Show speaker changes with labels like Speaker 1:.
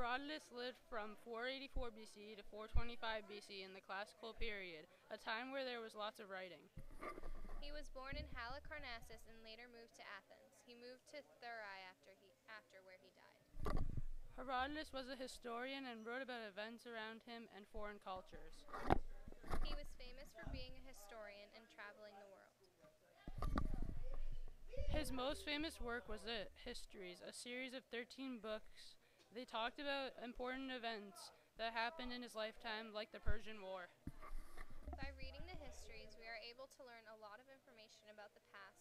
Speaker 1: Herodotus lived from 484 BC to 425 BC in the classical period, a time where there was lots of writing.
Speaker 2: He was born in Halicarnassus and later moved to Athens. He moved to Thurii after, he, after where he died.
Speaker 1: Herodotus was a historian and wrote about events around him and foreign cultures.
Speaker 2: He was famous for being a historian and traveling the world.
Speaker 1: His most famous work was the Histories, a series of 13 books. They talked about important events that happened in his lifetime, like the Persian War.
Speaker 2: By reading the histories, we are able to learn a lot of information about the past